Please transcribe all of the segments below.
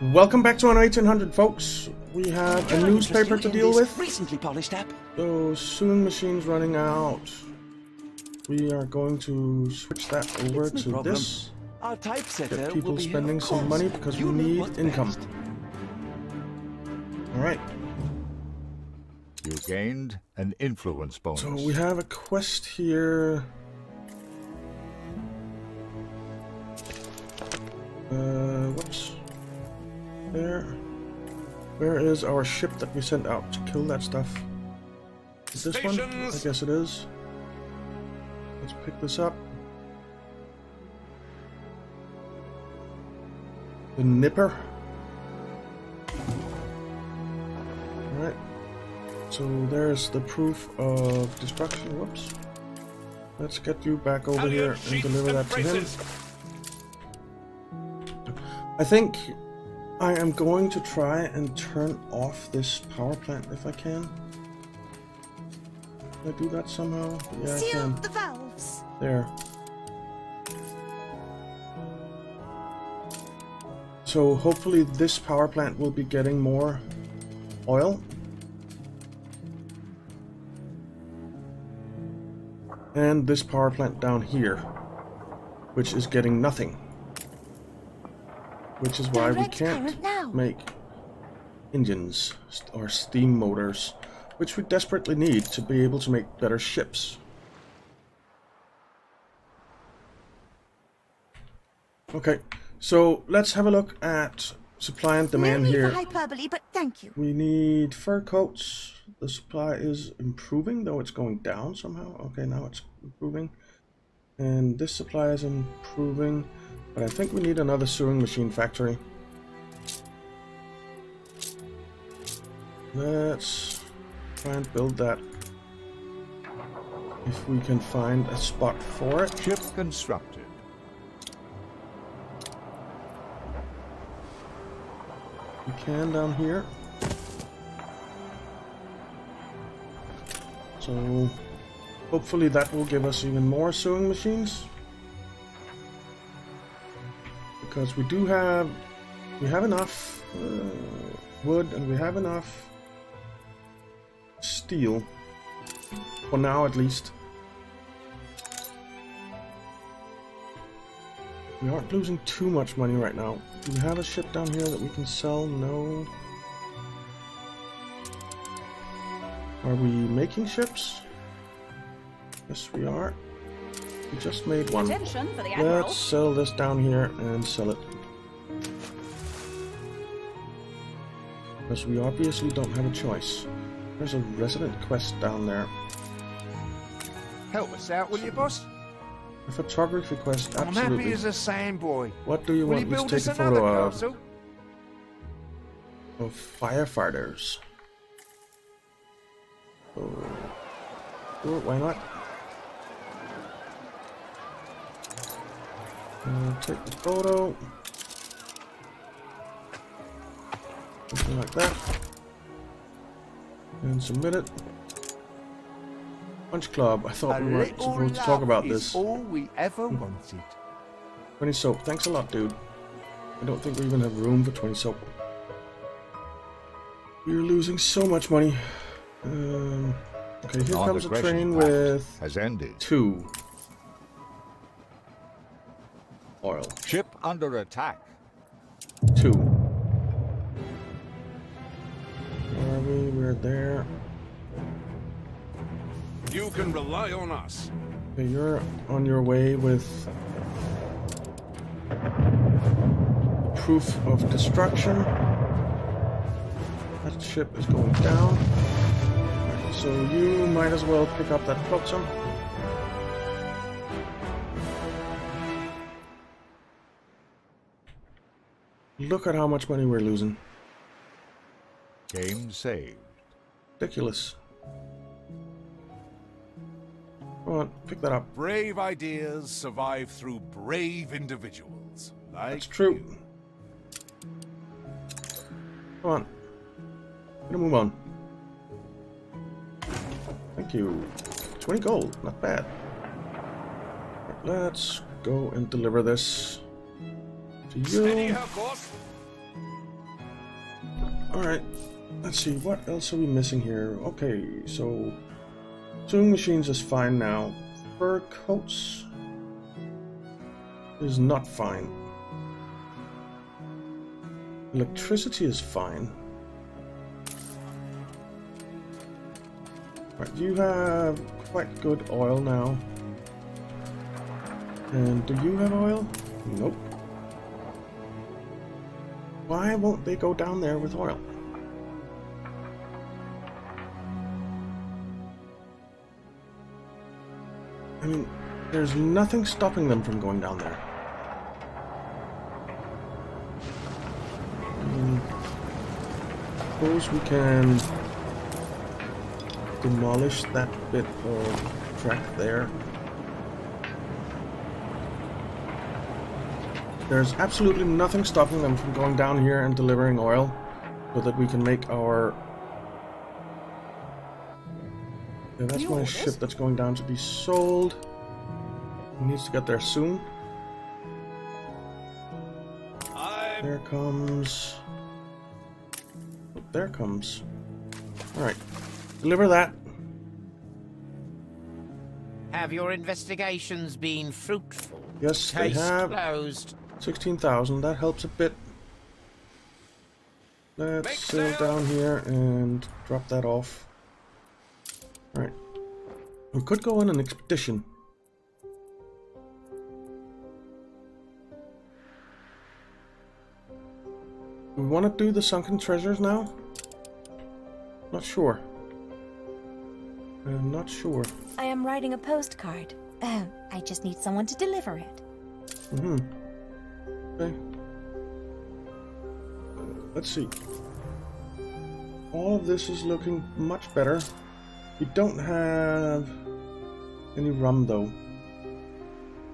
Welcome back to Anno 1800, folks. We have a newspaper to deal with. Recently polished app. So soon machine's running out. We are going to switch that over It's no to problem. this. Our typesetter Get will people be spending some money because You we need income. best. Alright, You gained an influence bonus. so we have a quest here. Uh, whoops. There. Where is our ship that we sent out to kill that stuff? Is this one? I guess it is. Let's pick this up. The Nipper. Alright. So there's the proof of destruction. Whoops. Let's get you back over here and deliver and that to him. I think I am going to try and turn off this power plant if I can. Can I do that somehow? Yeah, I can. the valves. There. So hopefully this power plant will be getting more oil. And this power plant down here, which is getting nothing. Which is why we can't make engines or steam motors, which we desperately need to be able to make better ships. Okay, so let's have a look at supply and demand no here. hyperbole, but thank you. We need fur coats. The supply is improving, though it's going down somehow. Okay, now it's improving. And this supply is improving, but I think we need another sewing machine factory. Let's try and build that. If we can find a spot for it. Ship constructed. We can down here. So hopefully that will give us even more sewing machines. Because we do have we have enough uh, wood and we have enough steel for now at least. We aren't losing too much money right now. Do we have a ship down here that we can sell? No. Are we making ships? Yes, we are. We just made one. Attention for the admiral. Let's sell this down here and sell it. Because we obviously don't have a choice. There's a resident quest down there. Help us out, will you, boss? A photography quest, absolutely. I'm absolutely. happy as a sandboy. What do you Will want you me to build take us a photo of? castle? of firefighters. Oh. Sure, why not? Uh, take the photo. Something like that. And submit it. Punch Club. I thought A we weren't supposed to talk about this. all we ever wanted. 20 soap. Thanks a lot, dude. I don't think we even have room for 20 soap. We're losing so much money. Um, okay, here comes a train with has ended. two. Oil. Ship under attack. Two. Army, are we? We're there. You can rely on us. Okay, you're on your way with proof of destruction. That ship is going down. So you might as well pick up that flotsam. Look at how much money we're losing. Game saved. Ridiculous. Come on, pick that up. Brave ideas survive through brave individuals. Like That's true. you. Come on. Gonna move on. Thank you. 20 gold, not bad. Let's go and deliver this to Steady you. Alright. Let's see, what else are we missing here? Okay, so... Sewing machines is fine now. Fur coats is not fine. Electricity is fine. Right, you have quite good oil now. And do you have oil? Nope. Why won't they go down there with oil? I mean, there's nothing stopping them from going down there. Suppose we can demolish that bit of track there. There's absolutely nothing stopping them from going down here and delivering oil so that we can make our... Yeah, that's my ship that's going down to be sold. It needs to get there soon. There comes... There comes. Alright. Deliver that. Have your investigations been fruitful? Yes, they have. closed. 16,000, that helps a bit. Let's sail down here and drop that off. Alright. We could go on an expedition. We want to do the sunken treasures now? Not sure. I'm not sure. I am writing a postcard. Oh, I just need someone to deliver it. Mm-hmm. Okay. Uh, let's see. All of this is looking much better. We don't have any rum though.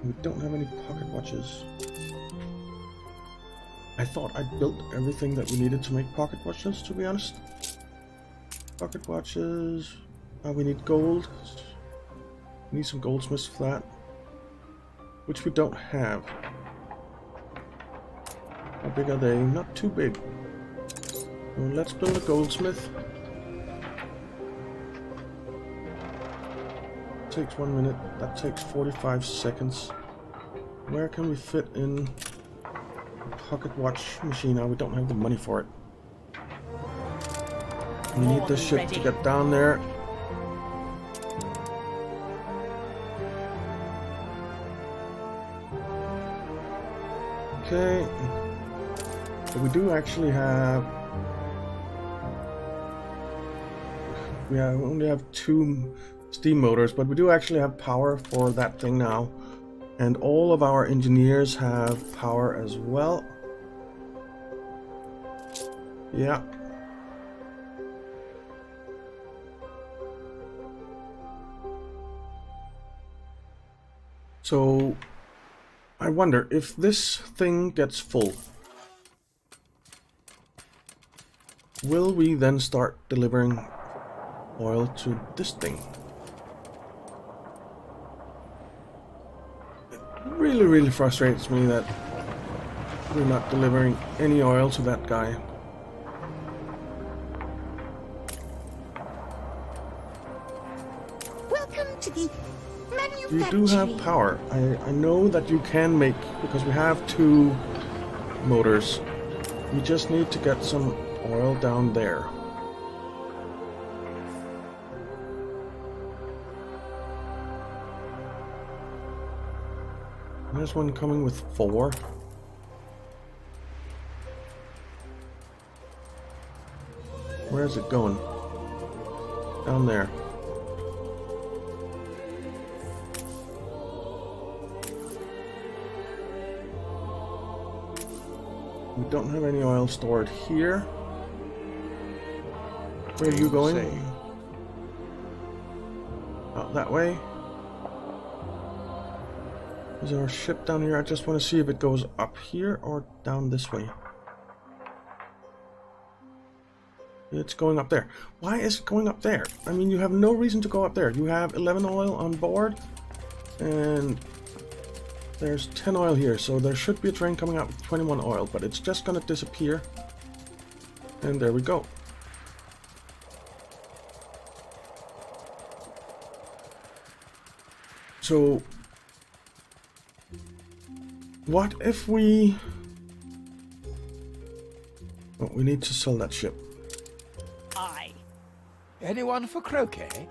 We don't have any pocket watches. I thought I built everything that we needed to make pocket watches, to be honest. Pocket watches. Uh, we need gold. We need some goldsmiths for that. Which we don't have. Big are they? Not too big. Well, let's build a goldsmith. Takes one minute. That takes 45 seconds. Where can we fit in a pocket watch machine? Now we don't have the money for it. We need this ship to get down there. Okay. We do actually have... We have, only have two steam motors, but we do actually have power for that thing now. And all of our engineers have power as well. Yeah. So, I wonder if this thing gets full. Will we then start delivering oil to this thing? It really, really frustrates me that we're not delivering any oil to that guy. Welcome to the You do have power. I, I know that you can make, because we have two motors. We just need to get some oil down there. There's one coming with four. Where is it going? Down there. We don't have any oil stored here. Where are you going? Out that way. Is there a ship down here? I just want to see if it goes up here or down this way. It's going up there. Why is it going up there? I mean, you have no reason to go up there. You have 11 oil on board, and there's 10 oil here, so there should be a train coming out with 21 oil, but it's just gonna disappear. And there we go. So, what if we... Oh, we need to sell that ship. Aye. Anyone for croquet?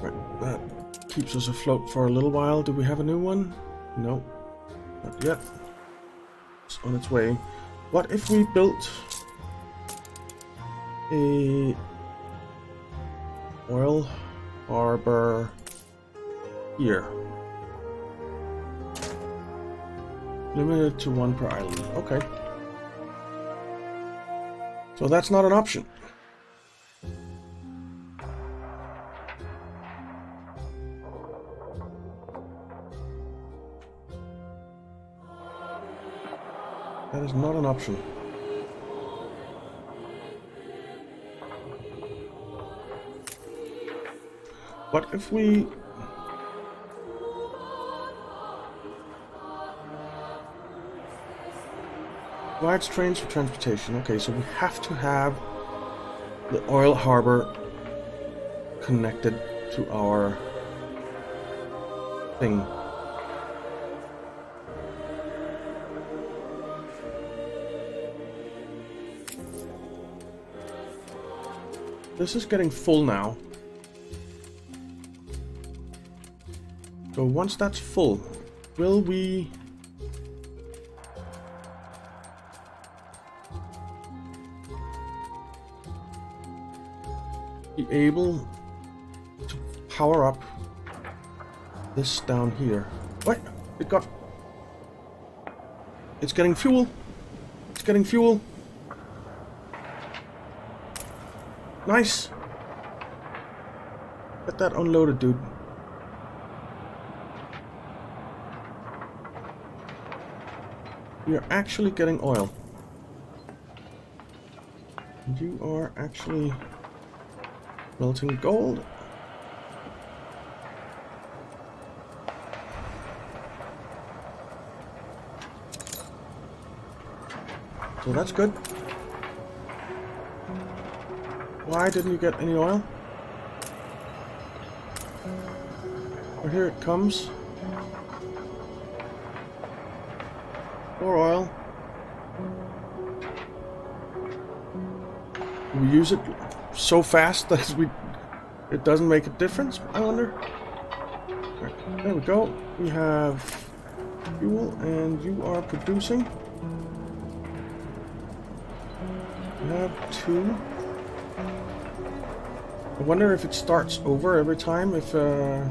Right, that keeps us afloat for a little while. Do we have a new one? No, not yet. It's on its way. What if we built a oil harbor here? Limited to one per island. Okay. So that's not an option. That is not an option. But if we... Provides trains for transportation. Okay, so we have to have the oil harbor connected to our thing. This is getting full now. So once that's full, will we... able to power up this down here? What? It got... It's getting fuel! It's getting fuel! Nice. Get that unloaded, dude. We are actually getting oil. You are actually melting gold. So that's good. Why didn't you get any oil? Oh, here it comes. More oil. We use it so fast that we it doesn't make a difference, I wonder. There we go. We have fuel and you are producing. We have two. I wonder if it starts over every time if uh,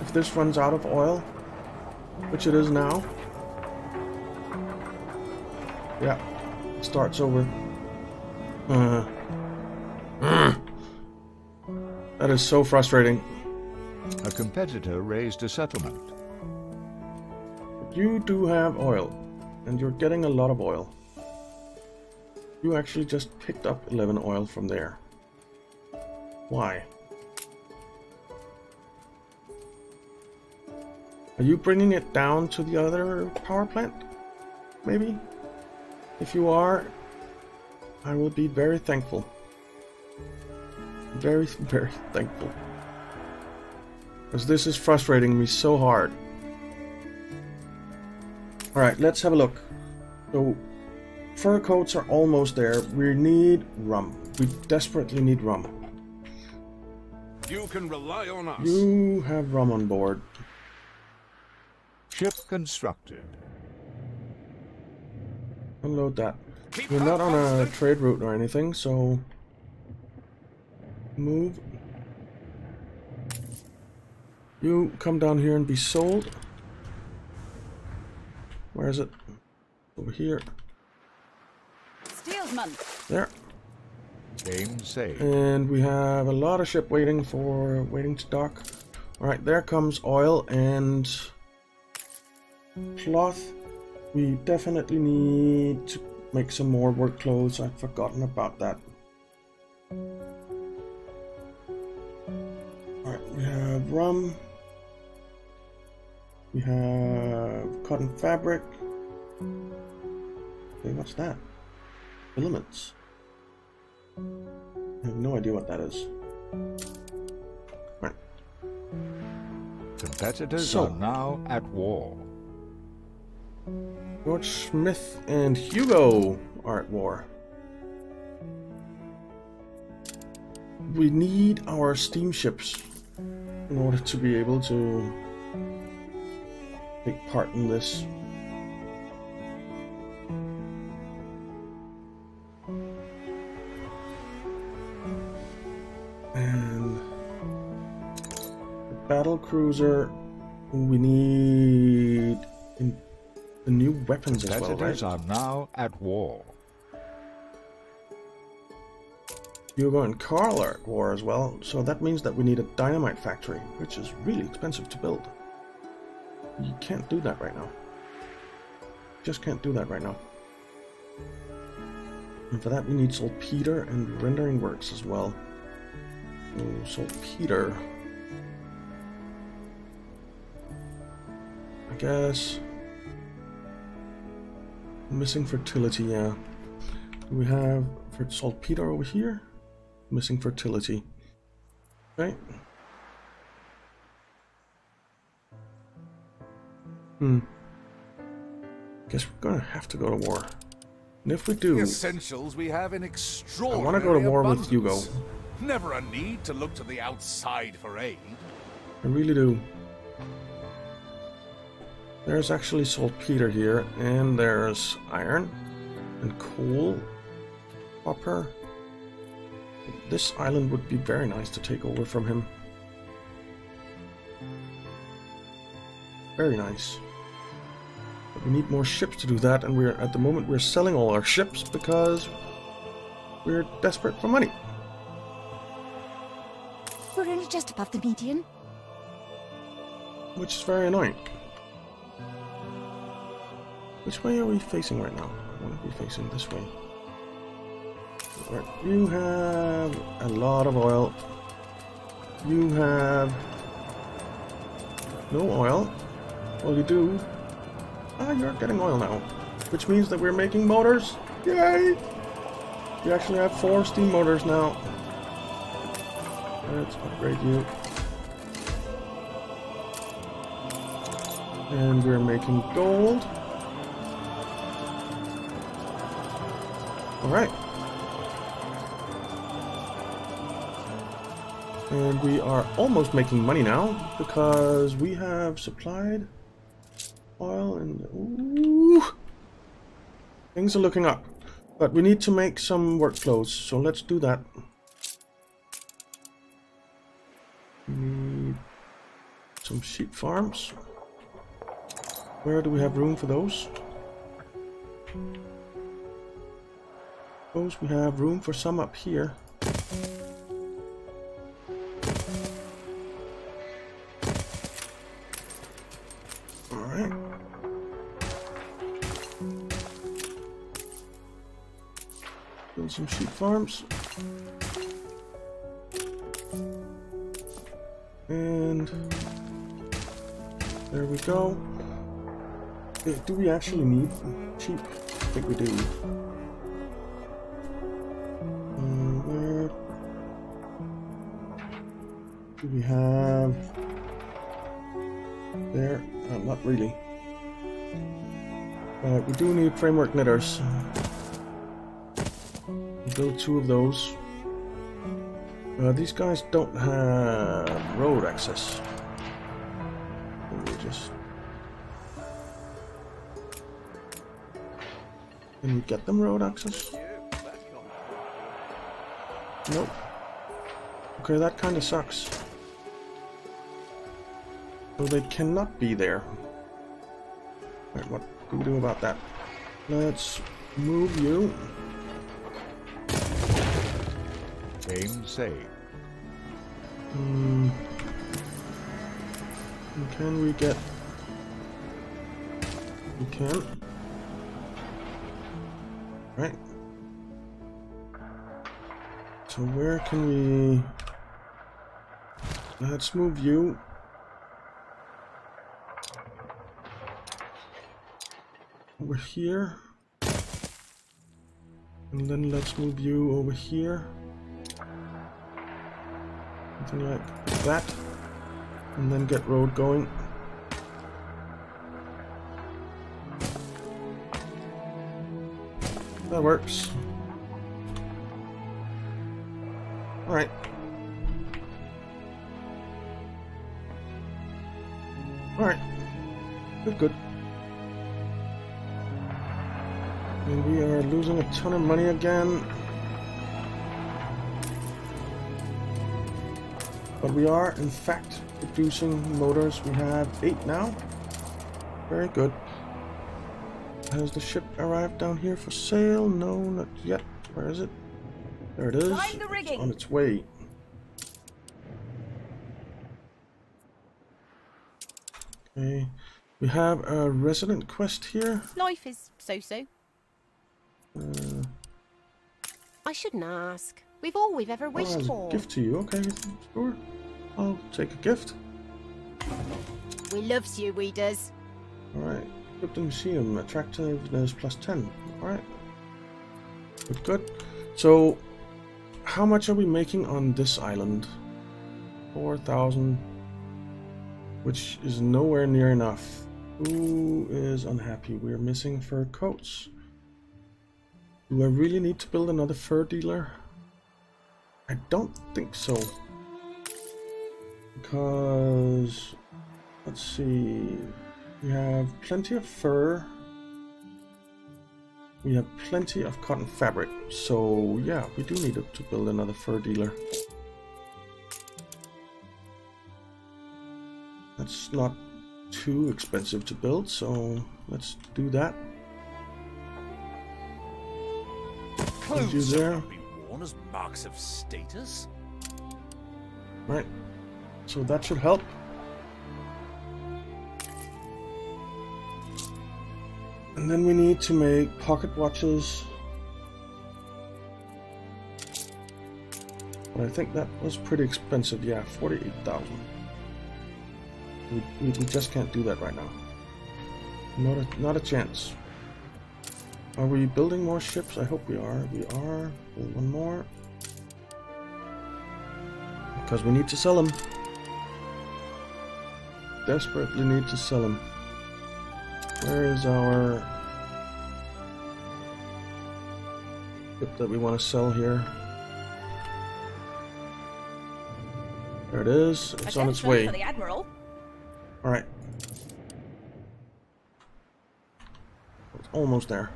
if this runs out of oil, which it is now. Yeah, it starts over. Uh, that is so frustrating. A competitor raised a settlement. You do have oil, and you're getting a lot of oil. You actually just picked up 11 oil from there. Why? Are you bringing it down to the other power plant? Maybe? If you are, I will be very thankful. Very, very thankful. Because this is frustrating me so hard. Alright, let's have a look. So, fur coats are almost there. We need rum. We desperately need rum. You can rely on us. You have rum on board. Ship constructed. Unload that. Keep We're not on a trade route or anything, so move. You come down here and be sold. Where is it? Over here. Steelsman. There. Game saved. And we have a lot of ship waiting for waiting to dock. Alright, there comes oil and cloth. We definitely need to make some more work clothes. I'd forgotten about that. Rum. We have cotton fabric. Okay, what's that? Filaments. I have no idea what that is. Right. Competitors So- are now at war. George Smith and Hugo are at war. We need our steamships in order to be able to take part in this. And the battle cruiser, we need the new weapons as well, right? Are now at war. Hugo and Carl are at war as well, so that means that we need a dynamite factory, which is really expensive to build. You can't do that right now. Just can't do that right now. And for that we need saltpeter and rendering works as well. So saltpeter. I guess. Missing fertility, yeah. Do we have saltpeter over here? Missing fertility. Right? Hmm. Guess we're gonna have to go to war. And if we The do, essentials we have in extraordinary I wanna go to war with Hugo. Never a need to look to the outside for aid. I really do. There's actually saltpeter here, and there's iron, and coal, copper. This island would be very nice to take over from him. Very nice. But we need more ships to do that, and we're at the moment we're selling all our ships because we're desperate for money. We're only just above the median. which is very annoying. Which way are we facing right now? I want to be facing this way. Right, you have a lot of oil. You have no oil. Well, you do. Ah, you're getting oil now, which means that we're making motors. Yay! You actually have four steam motors now. Let's upgrade you. And we're making gold. Alright. And we are almost making money now because we have supplied oil and ooh, things are looking up. But we need to make some workflows, so let's do that. We need some sheep farms. Where do we have room for those? Suppose we have room for some up here. Build some sheep farms. And there we go. Do we actually need sheep? I think we do. Where do we have? There? Uh, not really. Uh, we do need framework knitters. Build two of those. Uh, these guys don't have road access. Me just Can we get them road access? Nope. Okay, that kind of sucks. So they cannot be there. What do we do about that? Let's move you. Game saved. Hmm. Can we get... We can. Right. So where can we... Let's move you. Over here. And then let's move you over here. Something like that. And then get road going. That works. Alright. Alright. Good, good. And we are losing a ton of money again. But we are, in fact, producing motors. We have eight now. Very good. Has the ship arrived down here for sale? No, not yet. Where is it? There it is. The rigging. It's on its way. Okay. We have a resident quest here. Life is so-so. Uh, I shouldn't ask. We've all we've ever oh, wished a for. gift to you. Okay, sure. I'll take a gift. We loves you, we does. Alright. Crypto Museum, attractiveness plus 10. Alright. Good, good. So, how much are we making on this island? 4,000. Which is nowhere near enough. Who is unhappy? We're missing fur coats. Do I really need to build another fur dealer? I don't think so. Because... Let's see... We have plenty of fur. We have plenty of cotton fabric. So yeah, we do need to build another fur dealer. That's not too expensive to build, so let's do that. Clothes you there. As marks of status. Right. So that should help. And then we need to make pocket watches. But I think that was pretty expensive. Yeah, 48,000. We, we, we just can't do that right now. Not a, not a chance. Are we building more ships? I hope we are. We are. Build one more. Because we need to sell them. Desperately need to sell them. Where is our ship that we want to sell here? There it is. It's on its way. For the Admiral. Alright. It's almost there.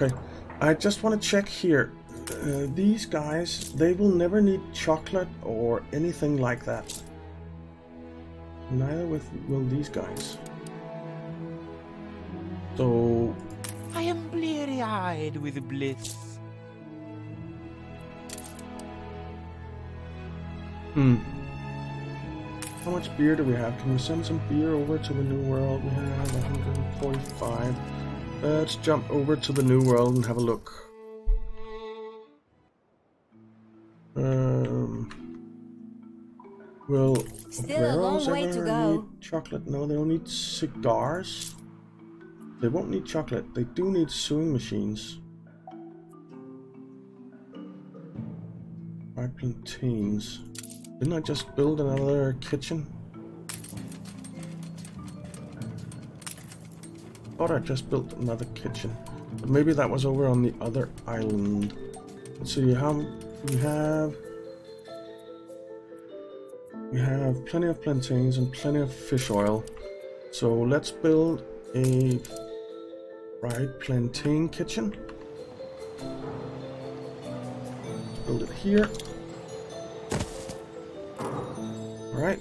Okay. I just want to check here. Uh, these guys, they will never need chocolate or anything like that. Neither with will these guys. So I am bleary-eyed with bliss. Hmm. How much beer do we have? Can we send some beer over to the New World? We have 145. Let's jump over to the New World and have a look. Um. Will Still a long way to go. need chocolate? No, they don't need cigars. They won't need chocolate. They do need sewing machines. Five plantains. Didn't I just build another kitchen? Thought I just built another kitchen. But maybe that was over on the other island. Let's see, how we have... We have plenty of plantains and plenty of fish oil. So let's build a fried plantain kitchen. Build it here. Alright.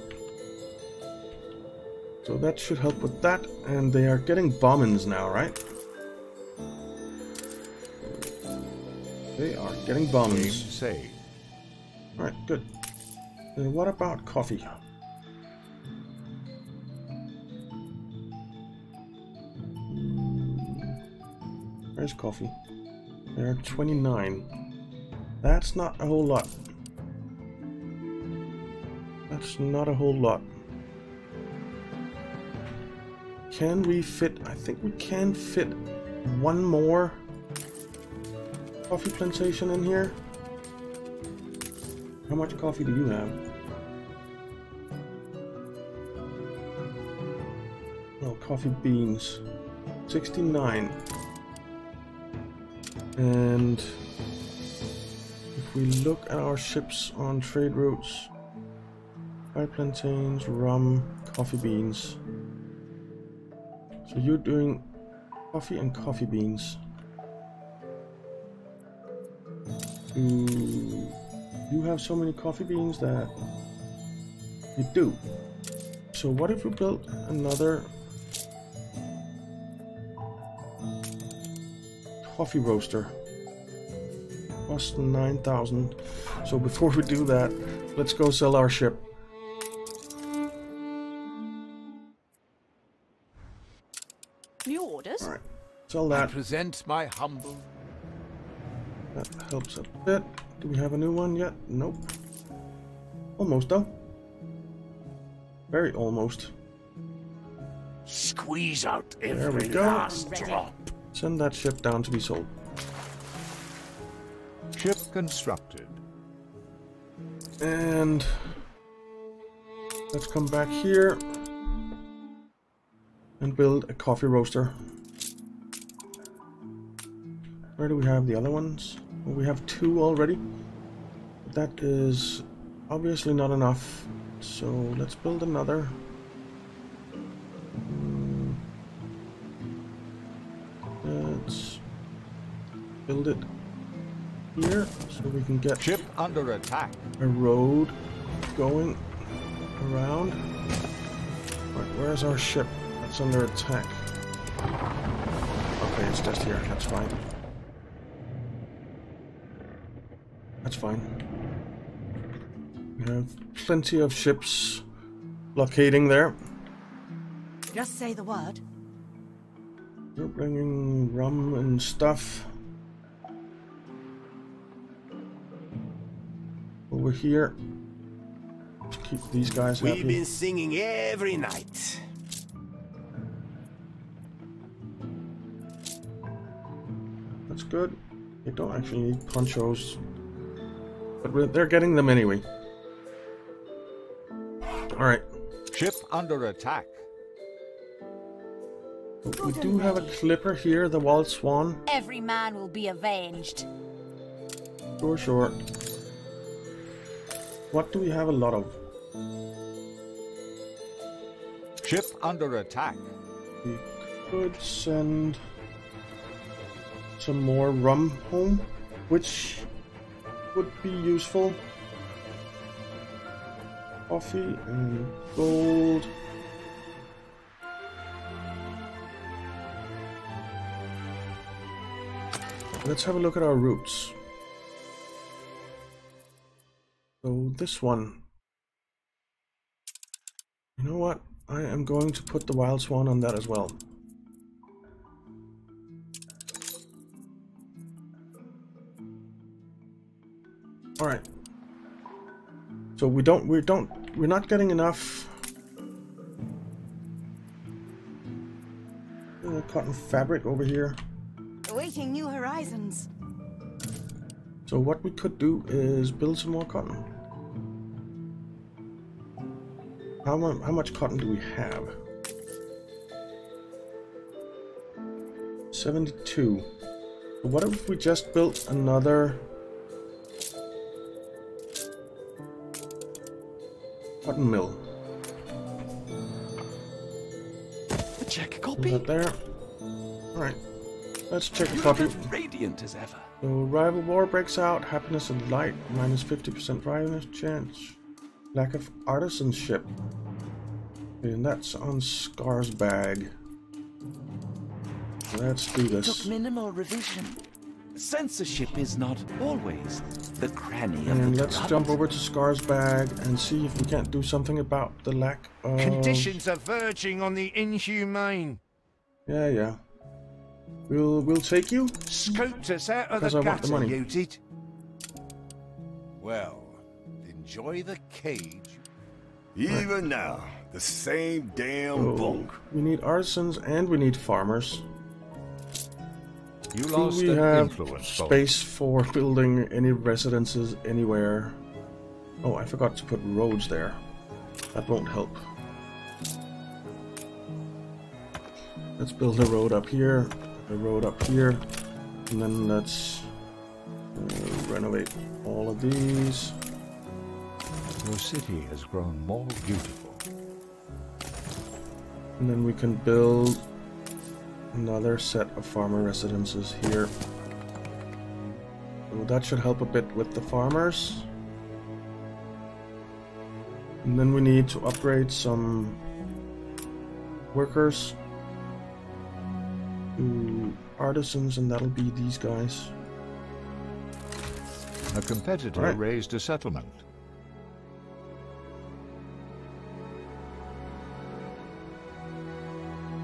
So that should help with that, and they are getting bombins now, right? They are getting bombins. saved. Alright, good. Uh, what about coffee? Where's coffee? There are 29. That's not a whole lot. That's not a whole lot. Can we fit? I think we can fit one more coffee plantation in here? How much coffee do you have? Oh, coffee beans. 69. And if we look at our ships on trade routes, high plantains, rum, coffee beans. So you're doing coffee and coffee beans. Do you have so many coffee beans that you do? So what if we built another coffee roaster? Cost 9,000. So before we do that, let's go sell our ship. Sell I that. present my humble. That helps a bit. Do we have a new one yet? Nope. Almost though. Very almost. Squeeze out There we every go. last drop. Send that ship down to be sold. Ship constructed. And let's come back here and build a coffee roaster. Where do we have the other ones? Well, we have two already. That is obviously not enough. So let's build another. Let's build it here so we can get Ship under attack. a road going around. Right, where's our ship? That's under attack. Okay, it's just here. That's fine. Fine. We have plenty of ships blockading there. Just say the word. We're bringing rum and stuff. Over here. To keep these guys We've happy. been singing every night. That's good. They don't actually need ponchos. But we're, they're getting them anyway. Alright. Ship under attack. We do have a clipper here, the Wild Swan. Every man will be avenged. Sure, sure. What do we have a lot of? Ship under attack. We could send some more rum home, which would be useful. Coffee and gold. Let's have a look at our routes. So this one. You know what? I am going to put the wild swan on that as well. All right. So we don't we don't we're not getting enough uh, cotton fabric over here. Awaiting new horizons. So what we could do is build some more cotton. How, mu- how much cotton do we have? 72. So what if we just built another cotton mill? Check a Is copy. that there? Alright. Let's check a copy. radiant as ever. So rival war breaks out, happiness and light, minus 50% rivalness chance, lack of artisanship. And that's on Scar's bag. Let's do this. Took minimal revision. Censorship is not always the cranny of And the let's corrupt. jump over to Scar's bag and see if we can't do something about the lack of... Conditions are verging on the inhumane. Yeah, yeah. We'll, we'll take you. Scooped us out of Because the I want the gutter, money. you did. Well, enjoy the cage. Even now, the same damn So bunk. we need artisans and we need farmers. You Do lost we have space for building any residences anywhere? Oh, I forgot to put roads there. That won't help. Let's build a road up here, a road up here, and then let's uh, renovate all of these. Your city has grown more beautiful. And then we can build another set of farmer residences here. So that should help a bit with the farmers. And then we need to upgrade some workers to artisans, and that'll be these guys. A competitor Right. raised a settlement.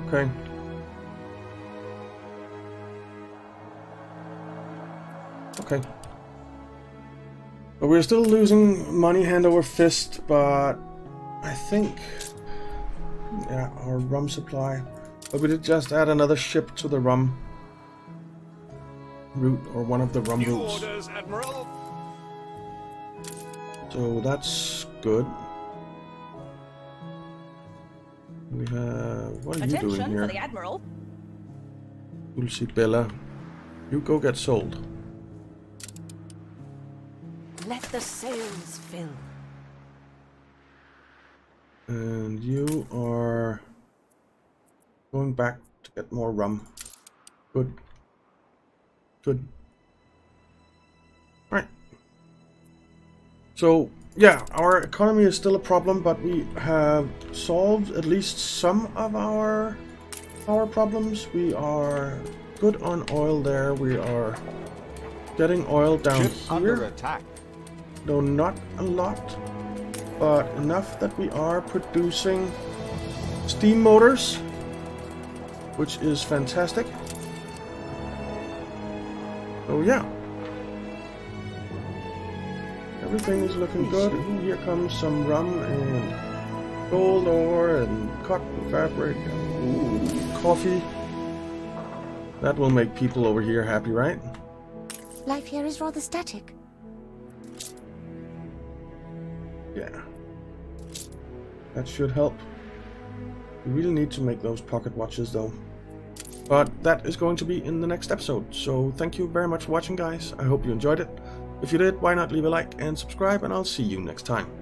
Okay. Okay. But we're still losing money hand over fist, but I think yeah, our rum supply. But we did just add another ship to the rum route or one of the rum New routes. orders, Admiral. So that's good. We have what are you doing here? for the Admiral. Ulsi You go get sold. Let the sails fill. And you are going back to get more rum. Good. Good. Right. So, yeah, our economy is still a problem, but we have solved at least some of our our problems. We are good on oil there. We are getting oil down Ship under attack. Though not a lot, but enough that we are producing steam motors, which is fantastic. So yeah, everything is looking good. Ooh, Here comes some rum and gold ore and cotton fabric. Ooh, coffee. That will make people over here happy, right? Life here is rather static. That should help. We really need to make those pocket watches though. But that is going to be in the next episode. So thank you very much for watching guys. I hope you enjoyed it. If you did, why not leave a like and subscribe and I'll see you next time.